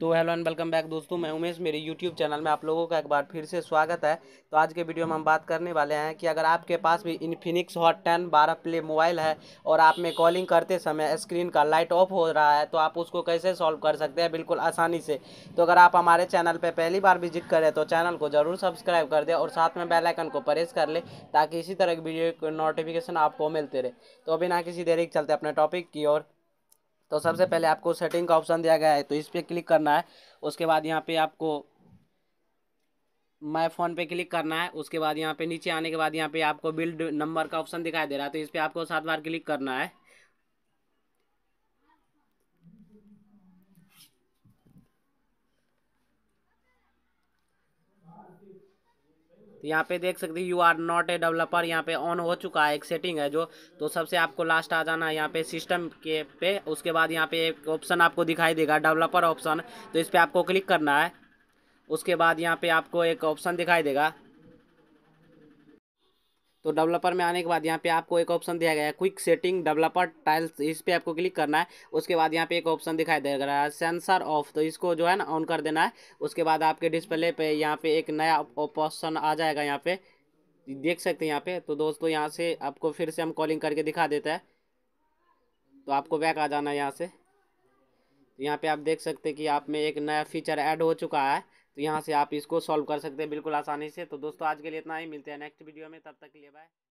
तो hello and welcome back दोस्तों, मैं उमेश, मेरे यूट्यूब चैनल में आप लोगों का एक बार फिर से स्वागत है। तो आज के वीडियो में हम बात करने वाले हैं कि अगर आपके पास भी इन्फिनिक्स हॉट टेन बारह प्ले मोबाइल है और आप में कॉलिंग करते समय स्क्रीन का लाइट ऑफ़ हो रहा है तो आप उसको कैसे सॉल्व कर सकते हैं बिल्कुल आसानी से। तो अगर आप हमारे चैनल पर पहली बार विज़िट करें तो चैनल को ज़रूर सब्सक्राइब कर दें और साथ में बेलाइकन को प्रेस कर ले ताकि इसी तरह की वीडियो नोटिफिकेशन आपको मिलते रहे। तो अभी ना किसी देरी चलते अपने टॉपिक की ओर तो सबसे पहले आपको सेटिंग का ऑप्शन दिया गया है तो इस पर क्लिक करना है। उसके बाद यहाँ पे आपको माई फ़ोन पे क्लिक करना है। उसके बाद यहाँ पे नीचे आने के बाद यहाँ पे आपको बिल्ड नंबर का ऑप्शन दिखाई दे रहा है तो इस पर आपको सात बार क्लिक करना है। तो यहाँ पे देख सकते हैं you are not a developer यहाँ पे ऑन हो चुका है, एक सेटिंग है जो। तो सबसे आपको लास्ट आ जाना है यहाँ पे सिस्टम के पे, उसके बाद यहाँ पे एक ऑप्शन आपको दिखाई देगा डेवलपर ऑप्शन तो इस पर आपको क्लिक करना है। उसके बाद यहाँ पे आपको एक ऑप्शन दिखाई देगा। तो डेवलपर में आने के बाद यहाँ पे आपको एक ऑप्शन दिया गया है क्विक सेटिंग डेवलपर टाइल्स इस पर आपको क्लिक करना है। उसके बाद यहाँ पे एक ऑप्शन दिखाई दे रहा है सेंसर ऑफ़ तो इसको जो है ना ऑन कर देना है। उसके बाद आपके डिस्प्ले पे यहाँ पे एक नया ऑप्शन आ जाएगा यहाँ पे। देख सकते हैं यहाँ पे तो दोस्तों यहाँ से आपको फिर से हम कॉलिंग करके दिखा देता है। तो आपको बैक आ जाना है यहाँ से। यहाँ पे आप देख सकते हैं कि आप में एक नया फीचर ऐड हो चुका है। तो यहाँ से आप इसको सॉल्व कर सकते हैं बिल्कुल आसानी से। तो दोस्तों, आज के लिए इतना ही। मिलते हैं नेक्स्ट वीडियो में। तब तक के लिए बाय